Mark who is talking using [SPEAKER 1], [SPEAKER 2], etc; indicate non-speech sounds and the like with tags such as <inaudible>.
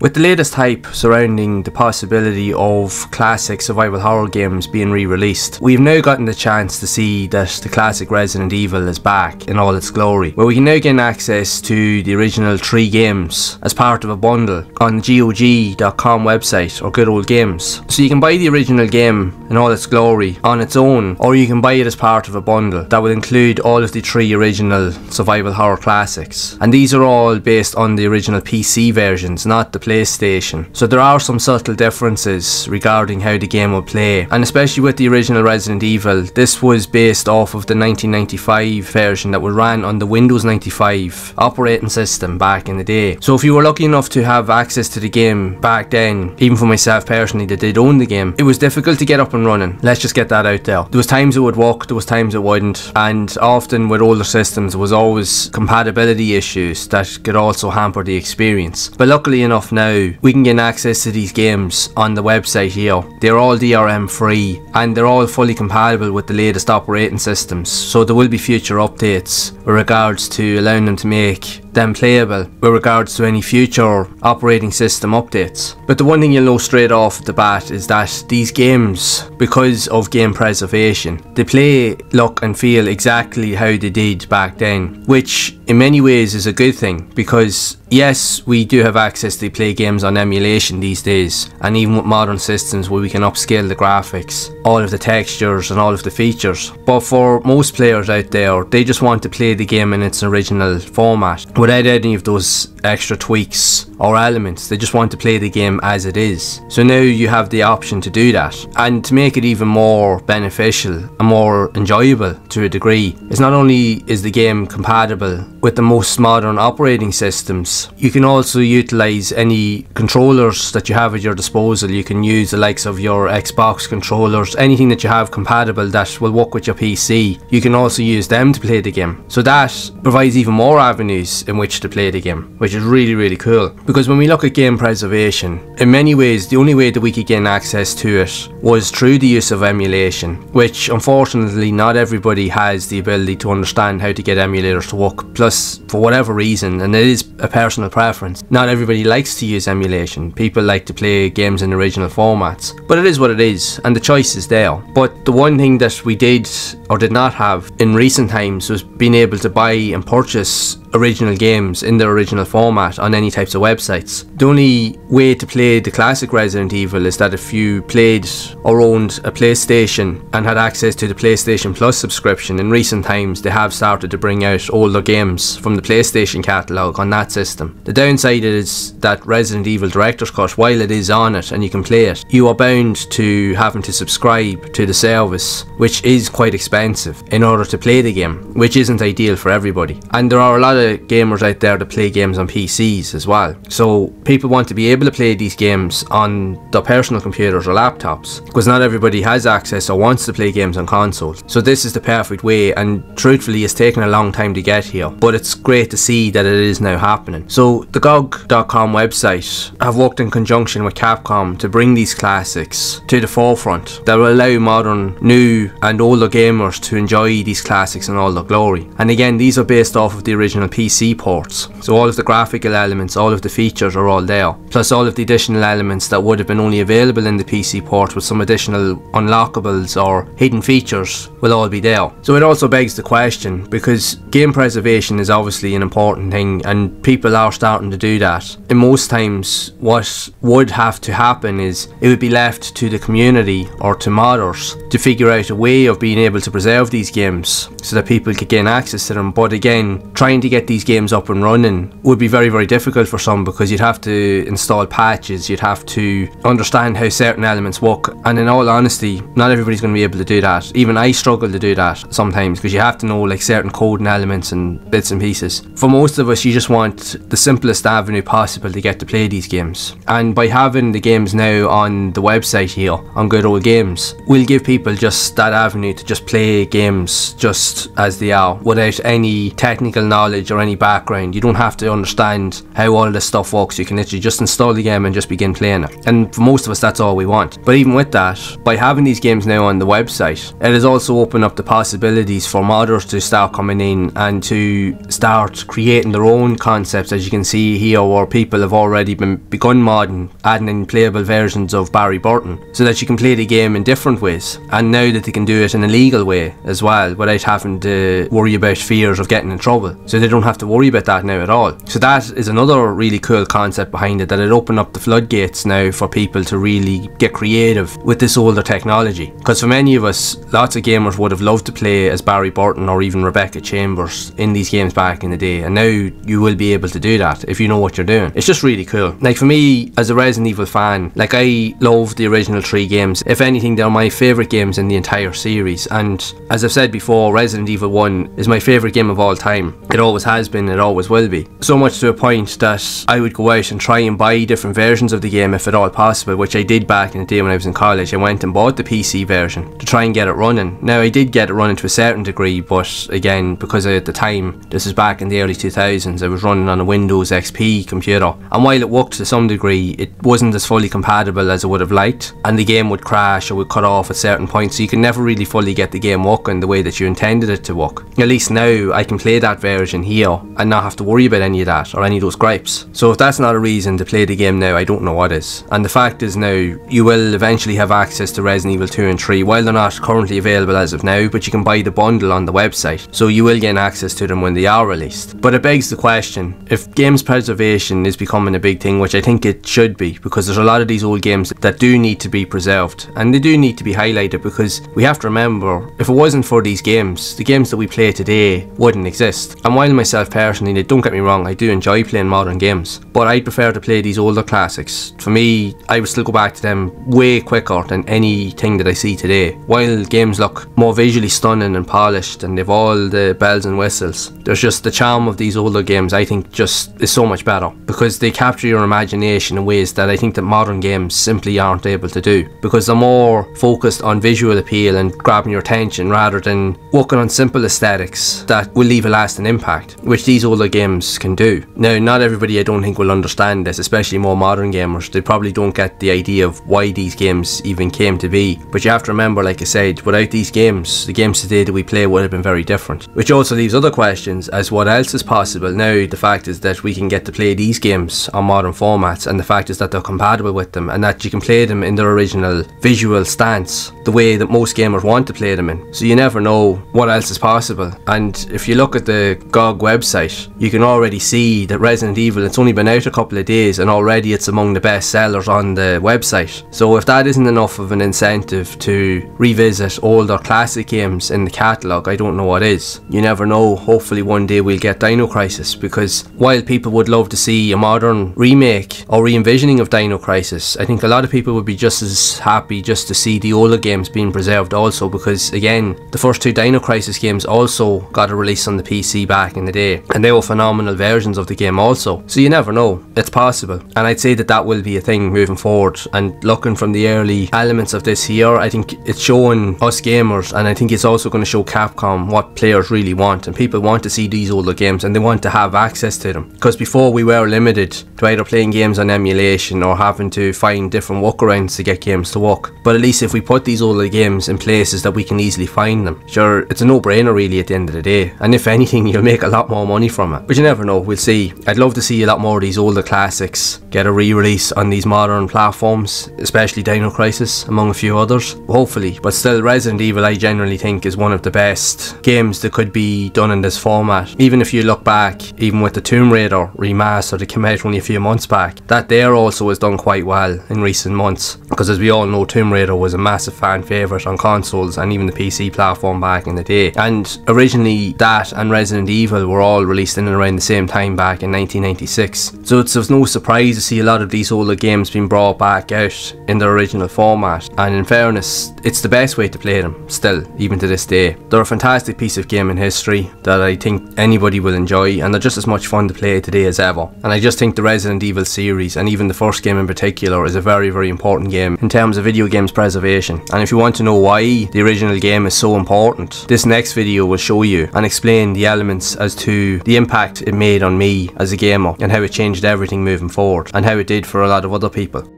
[SPEAKER 1] With the latest hype surrounding the possibility of classic survival horror games being re-released, we've now gotten the chance to see that the classic Resident Evil is back in all its glory, where we can now gain access to the original three games as part of a bundle on the GOG.com website or Good Old Games. So you can buy the original game in all its glory on its own, or you can buy it as part of a bundle that will include all of the three original survival horror classics. And these are all based on the original PC versions, not the PlayStation. So there are some subtle differences regarding how the game will play, and especially with the original Resident Evil, this was based off of the 1995 version that was ran on the Windows 95 operating system back in the day. So if you were lucky enough to have access to the game back then, even for myself personally that did own the game, it was difficult to get up and running. Let's just get that out there. There was times it would work, there was times it wouldn't, and often with older systems there was always compatibility issues that could also hamper the experience. But luckily enough now, we can get access to these games on the website here. They're all DRM free and they're all fully compatible with the latest operating systems, so there will be future updates with regards to allowing them to make them playable with regards to any future operating system updates. But the one thing you'll know straight off the bat is that these games, because of game preservation, they play, look and feel exactly how they did back then, which in many ways is a good thing because yes, we do have access to play games on emulation these days, and even with modern systems where we can upscale the graphics, all of the textures, and all of the features. But for most players out there, they just want to play the game in its original format without any of those extra tweaks or elements. They just want to play the game as it is. So now you have the option to do that. And to make it even more beneficial and more enjoyable to a degree, is not only is the game compatible with the most modern operating systems, you can also utilize any controllers that you have at your disposal. You can use the likes of your Xbox controllers, anything that you have compatible that will work with your PC. You can also use them to play the game. So that provides even more avenues in which to play the game, which is really, really cool. Because when we look at game preservation, in many ways, the only way that we could gain access to it was through the use of emulation, which unfortunately not everybody has the ability to understand how to get emulators to work. Plus, for whatever reason, and it is a personal preference, not everybody likes to use emulation. People like to play games in original formats. But it is what it is, and the choice is there. But the one thing that we did or did not have in recent times was being able to buy and purchase original games in their original format on any types of websites. The only way to play the classic Resident Evil is that if you played or owned a PlayStation and had access to the PlayStation Plus subscription, in recent times they have started to bring out older games from the PlayStation catalogue on that system. The downside is that Resident Evil Director's Cut, while it is on it and you can play it, you are bound to having to subscribe to the service, which is quite expensive in order to play the game, which isn't ideal for everybody. And there are a lot of gamers out there that play games on PCs as well. So people want to be able to play these games on their personal computers or laptops because not everybody has access or wants to play games on consoles. So this is the perfect way and truthfully it's taken a long time to get here but it's great to see that it is now happening. So the GOG.com website have worked in conjunction with Capcom to bring these classics to the forefront that will allow modern, new and older gamers to enjoy these classics in all their glory. And again these are based off of the original PC ports. So all of the graphical elements, all of the features are all there. Plus all of the additional elements that would have been only available in the PC port with some additional unlockables or hidden features will all be there. So it also begs the question because game preservation is obviously an important thing and people are starting to do that. And most times what would have to happen is it would be left to the community or to modders to figure out a way of being able to preserve these games so that people could gain access to them. But again, trying to get these games up and running would be very very difficult for some because you'd have to install patches, you'd have to understand how certain elements work and in all honesty not everybody's going to be able to do that. Even I struggle to do that sometimes because you have to know like certain coding elements and bits and pieces. For most of us you just want the simplest avenue possible to get to play these games and by having the games now on the website here on Good Old Games we'll give people just that avenue to just play games just as they are without any technical knowledge knowledge or any background. You don't have to understand how all this stuff works. You can literally just install the game and just begin playing it. And for most of us, that's all we want. But even with that, by having these games now on the website, it has also opened up the possibilities for modders to start coming in and to start creating their own concepts. As you can see here, where people have already been begun modding, adding in playable versions of Barry Burton, so that you can play the game in different ways. And now that they can do it in a legal way as well, without having to worry about fears of getting in trouble. So they don't have to worry about that now at all. So that is another really cool concept behind it, that it opened up the floodgates now for people to really get creative with this older technology. Because for many of us, lots of gamers would have loved to play as Barry Burton or even Rebecca Chambers in these games back in the day, and now you will be able to do that if you know what you're doing. It's just really cool. Like for me, as a Resident Evil fan, like I love the original three games. If anything, they're my favourite games in the entire series, and as I've said before, Resident Evil 1 is my favourite game of all time. It always has been, it always will be. So much to a point that I would go out and try and buy different versions of the game if at all possible, which I did back in the day when I was in college. I went and bought the PC version to try and get it running. Now, I did get it running to a certain degree, but again, because at the time, this is back in the early 2000s, I was running on a Windows XP computer, and while it worked to some degree, it wasn't as fully compatible as I would have liked, and the game would crash or would cut off at certain points, so you can never really fully get the game working the way that you intended it to work. At least now, I can play that version here and not have to worry about any of that or any of those gripes. So if that's not a reason to play the game now, I don't know what is. And the fact is now, you will eventually have access to Resident Evil 2 and 3, while they're not currently available as of now, but you can buy the bundle on the website, so you will gain access to them when they are released. But it begs the question, if games preservation is becoming a big thing, which I think it should be, because there's a lot of these old games that do need to be preserved, and they do need to be highlighted because we have to remember, if it wasn't for these games, the games that we play today wouldn't exist. And while myself personally, don't get me wrong, I do enjoy playing modern games, but I prefer to play these older classics. For me, I would still go back to them way quicker than anything that I see today. While games look more visually stunning and polished and they've all the bells and whistles, there's just the charm of these older games I think just is so much better because they capture your imagination in ways that I think that modern games simply aren't able to do because they're more focused on visual appeal and grabbing your attention rather than working on simple aesthetics that will leave a lasting impact, which these older games can do. Now, not everybody I don't think will understand this, especially more modern gamers. They probably don't get the idea of why these games even came to be. But you have to remember, like I said, without these games, the games today that we play would have been very different. Which also leaves other questions as what else is possible. Now, the fact is that we can get to play these games on modern formats, and the fact is that they're compatible with them, and that you can play them in their original visual stance, the way that most gamers want to play them in. So you never know what else is possible. And if you look at the GOG website, you can already see that Resident Evil, it's only been out a couple of days, and already it's among the best sellers on the website. So if that isn't enough of an incentive to revisit older classic games in the catalogue, I don't know what is. You never know, hopefully one day we'll get Dino Crisis, because while people would love to see a modern remake or re-envisioning of Dino Crisis, I think a lot of people would be just as happy just to see the older games being preserved also, because again, the first two Dino Crisis games also got a release on the PC back in the day, and they were phenomenal versions of the game also. So you never know, it's possible. And I'd say that that will be a thing moving forward. And looking from the early elements of this here, I think it's showing us gamers, and I think it's also going to show Capcom what players really want. And people want to see these older games and they want to have access to them. Because before we were limited to either playing games on emulation or having to find different workarounds to get games to work. But at least if we put these older games in places that we can easily find them, sure, it's a no brainer really at the end of the day. And if anything, <laughs> you'll make a lot more money from it. But you never know, we'll see. I'd love to see a lot more of these older classics get a re release on these modern platforms, especially Dino Crisis, among a few others. Hopefully. But still, Resident Evil, I generally think, is one of the best games that could be done in this format. Even if you look back, even with the Tomb Raider remaster that came out only a few months back, that there also has done quite well in recent months. Because as we all know, Tomb Raider was a massive fan favourite on consoles and even the PC platform back in the day. And originally, that and Resident Evil were all released in and around the same time back in 1996. So it's of no surprise to see a lot of these older games being brought back out in their original format. And in fairness, it's the best way to play them, still, even to this day. They're a fantastic piece of gaming history that I think anybody will enjoy, and they're just as much fun to play today as ever. And I just think the Resident Evil series, and even the first game in particular, is a very, very important game in terms of video games preservation. And if you want to know why the original game is so important, this next video will show you and explain the elements as to the impact it made on me as a gamer and how it changed everything moving forward and how it did for a lot of other people.